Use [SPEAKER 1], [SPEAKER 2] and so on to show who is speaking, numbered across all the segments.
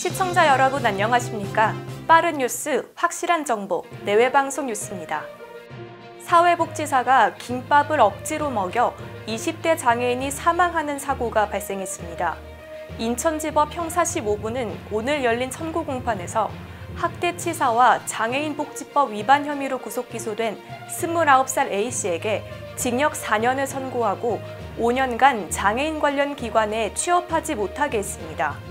[SPEAKER 1] 시청자 여러분 안녕하십니까? 빠른 뉴스, 확실한 정보, 내외방송 뉴스입니다. 사회복지사가 김밥을 억지로 먹여 20대 장애인이 사망하는 사고가 발생했습니다. 인천지법 형사 15부는 오늘 열린 선고 공판에서 학대치사와 장애인복지법 위반 혐의로 구속 기소된 29살 A씨에게 징역 4년을 선고하고 5년간 장애인 관련 기관에 취업하지 못하게 했습니다.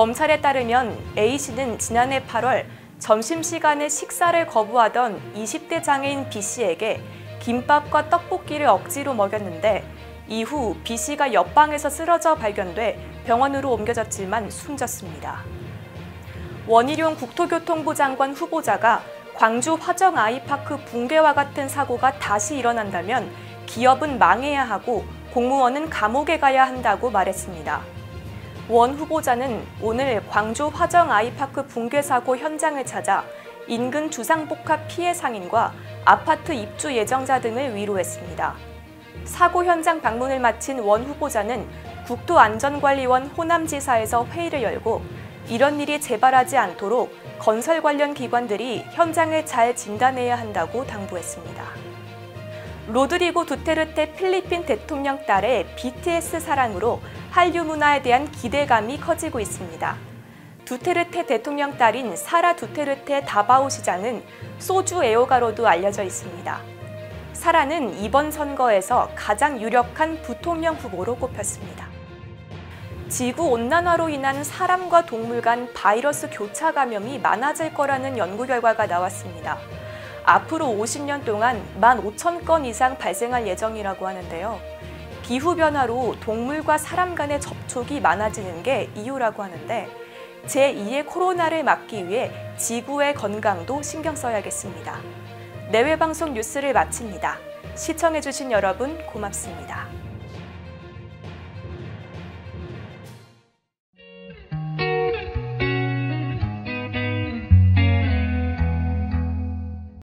[SPEAKER 1] 검찰에 따르면 A씨는 지난해 8월 점심시간에 식사를 거부하던 20대 장애인 B씨에게 김밥과 떡볶이를 억지로 먹였는데 이후 B씨가 옆방에서 쓰러져 발견돼 병원으로 옮겨졌지만 숨졌습니다. 원희룡 국토교통부 장관 후보자가 광주 화정 아이파크 붕괴와 같은 사고가 다시 일어난다면 기업은 망해야 하고 공무원은 감옥에 가야 한다고 말했습니다. 원 후보자는 오늘 광주 화정 아이파크 붕괴 사고 현장을 찾아 인근 주상복합 피해 상인과 아파트 입주 예정자 등을 위로했습니다. 사고 현장 방문을 마친 원 후보자는 국토안전관리원 호남지사에서 회의를 열고 이런 일이 재발하지 않도록 건설 관련 기관들이 현장을 잘 진단해야 한다고 당부했습니다. 로드리고 두테르테 필리핀 대통령 딸의 BTS 사랑으로 한류 문화에 대한 기대감이 커지고 있습니다. 두테르테 대통령 딸인 사라 두테르테 다바오 시장은 소주 애호가로도 알려져 있습니다. 사라는 이번 선거에서 가장 유력한 부통령 후보로 꼽혔습니다. 지구 온난화로 인한 사람과 동물 간 바이러스 교차 감염이 많아질 거라는 연구 결과가 나왔습니다. 앞으로 50년 동안 15,000건 이상 발생할 예정이라고 하는데요. 기후변화로 동물과 사람 간의 접촉이 많아지는 게 이유라고 하는데 제2의 코로나를 막기 위해 지구의 건강도 신경 써야겠습니다. 내외방송 뉴스를 마칩니다. 시청해주신 여러분 고맙습니다.